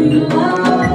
You are